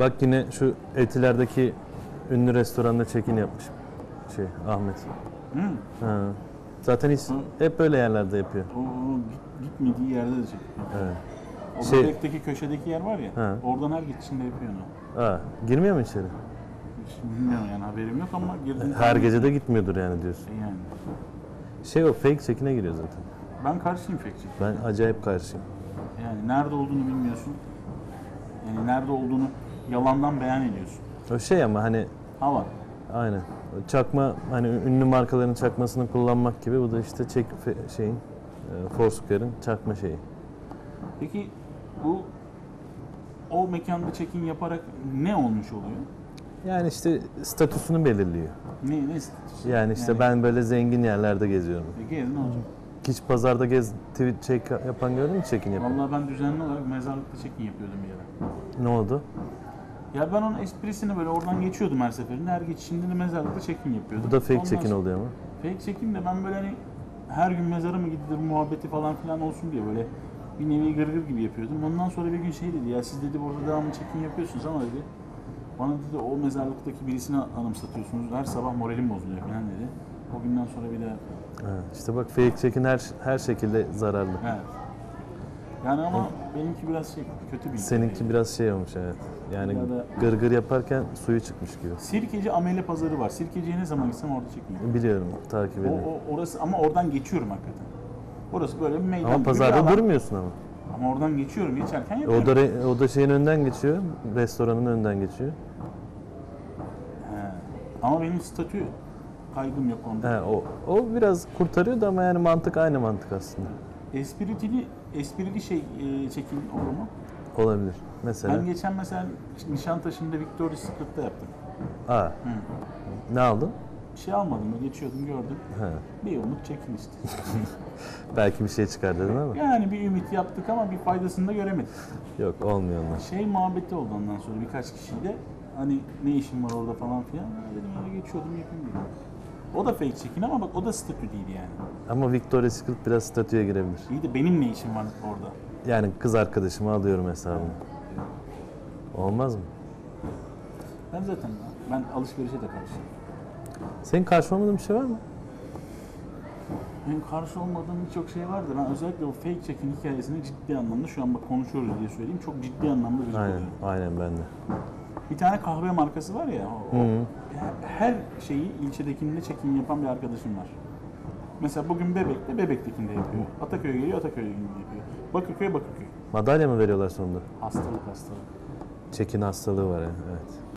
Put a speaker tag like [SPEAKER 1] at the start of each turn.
[SPEAKER 1] Bak yine şu Etiler'deki ünlü restoranda check-in yapmış. Şey Ahmet.
[SPEAKER 2] Hı.
[SPEAKER 1] Ha. Zaten hiç, hep böyle yerlerde yapıyor.
[SPEAKER 2] O, o git- gitmediği yerde de çekiyor.
[SPEAKER 1] Evet.
[SPEAKER 2] O
[SPEAKER 1] Şey-
[SPEAKER 2] bebekteki köşedeki yer var ya,
[SPEAKER 1] Ha.
[SPEAKER 2] oradan her gidişinde yapıyor onu.
[SPEAKER 1] Aa, girmiyor mu içeri?
[SPEAKER 2] Hiç bilmiyorum yani haberim yok ama girdiğim
[SPEAKER 1] Her gece de gitmiyordur yani diyorsun.
[SPEAKER 2] Yani.
[SPEAKER 1] Şey o fake check-in'e giriyor zaten.
[SPEAKER 2] Ben karşıyım check.
[SPEAKER 1] Ben acayip karşıyım.
[SPEAKER 2] Yani nerede olduğunu bilmiyorsun. Yani nerede olduğunu yalandan beyan ediyorsun.
[SPEAKER 1] O şey ama hani
[SPEAKER 2] Ha var.
[SPEAKER 1] aynen. Çakma hani ünlü markaların çakmasını kullanmak gibi bu da işte çek fe- şeyin e, Foursquare'ın çakma şeyi.
[SPEAKER 2] Peki bu o mekanda check-in yaparak ne olmuş oluyor?
[SPEAKER 1] Yani işte statüsünü belirliyor.
[SPEAKER 2] Ne ne statüsü?
[SPEAKER 1] Yani işte ben böyle zengin yerlerde geziyorum.
[SPEAKER 2] Peki ne olacak?
[SPEAKER 1] Hiç pazarda gez tweet check yapan gördün mü check-in yapan?
[SPEAKER 2] Vallahi ben düzenli olarak mezarlıkta check-in yapıyordum bir ara.
[SPEAKER 1] Ne oldu?
[SPEAKER 2] Ya ben onun esprisini böyle oradan geçiyordum her seferinde. Her geçişinde de mezarlıkta check-in yapıyordum.
[SPEAKER 1] Bu da fake
[SPEAKER 2] Ondan
[SPEAKER 1] check-in
[SPEAKER 2] sonra-
[SPEAKER 1] oluyor ama.
[SPEAKER 2] Fake check-in de ben böyle hani her gün mezara mı gidilir muhabbeti falan filan olsun diye böyle bir nevi gırgır gibi yapıyordum. Ondan sonra bir gün şey dedi ya siz dedi burada devamlı check-in yapıyorsunuz ama dedi bana dedi o mezarlıktaki birisini anımsatıyorsunuz. Her sabah moralim bozuluyor falan dedi. O günden sonra bir de
[SPEAKER 1] Ha, işte bak fake check-in her, her şekilde zararlı.
[SPEAKER 2] evet. Yani ama benimki biraz şey kötü bir
[SPEAKER 1] Seninki biraz şey olmuş evet. Yani
[SPEAKER 2] Ya da-
[SPEAKER 1] gırgır yaparken suyu çıkmış gibi.
[SPEAKER 2] Sirkeci amele pazarı var. Sirkeciye ne zaman gitsem orada check-in
[SPEAKER 1] Biliyorum, takip
[SPEAKER 2] O,
[SPEAKER 1] ediyorum.
[SPEAKER 2] o- orası ama oradan geçiyorum hakikaten. Orası böyle bir meydan
[SPEAKER 1] Ama
[SPEAKER 2] gibi bir
[SPEAKER 1] pazarda
[SPEAKER 2] alan.
[SPEAKER 1] durmuyorsun ama.
[SPEAKER 2] Ama oradan geçiyorum, geçerken yapıyorum.
[SPEAKER 1] O da, re- o da şeyin önden geçiyor, restoranın önden geçiyor.
[SPEAKER 2] He. Ama benim statü kaygım yok onda.
[SPEAKER 1] He, o, o biraz kurtarıyordu ama yani mantık aynı mantık aslında.
[SPEAKER 2] Esprili, esprili şey e, çekim olur mu?
[SPEAKER 1] Olabilir. Mesela.
[SPEAKER 2] Ben geçen mesela Nişantaşı'nda Victoria's Secret'ta yaptım.
[SPEAKER 1] Aa, ne aldın?
[SPEAKER 2] Bir şey almadım, böyle geçiyordum gördüm.
[SPEAKER 1] He.
[SPEAKER 2] Bir umut çekin işte.
[SPEAKER 1] Belki bir şey çıkar dedin ama.
[SPEAKER 2] yani bir ümit yaptık ama bir faydasını da göremedik.
[SPEAKER 1] Yok olmuyor onlar.
[SPEAKER 2] Şey muhabbeti oldu ondan sonra birkaç kişiyle. Hani ne işin var orada falan filan. Dedim öyle geçiyordum yapayım dedim. O da fake çekin ama bak o da statü değil yani.
[SPEAKER 1] Ama Victoria's Secret biraz statüye girebilir.
[SPEAKER 2] İyi de benim ne işim var orada?
[SPEAKER 1] Yani kız arkadaşımı alıyorum hesabını. Olmaz mı?
[SPEAKER 2] Ben zaten ben alışverişe de karşıyım.
[SPEAKER 1] Senin karşı olmadığın bir şey var mı?
[SPEAKER 2] Benim karşı olmadığım birçok şey vardı. Ben özellikle o fake check-in hikayesini ciddi anlamda şu an bak konuşuyoruz diye söyleyeyim. Çok ciddi anlamda gıcık
[SPEAKER 1] Aynen, aynen ben de.
[SPEAKER 2] Bir tane kahve markası var ya. O, o-
[SPEAKER 1] Hı hı.
[SPEAKER 2] her şeyi ilçedekinde check-in yapan bir arkadaşım var. Mesela bugün Bebek'te Bebek'tekinde yapıyor. Ataköy'e geliyor Ataköy'e yapıyor. Bakırköy Bakırköy.
[SPEAKER 1] Madalya mı veriyorlar sonunda?
[SPEAKER 2] Hastalık hastalık.
[SPEAKER 1] Çekin hastalığı var ya. Evet.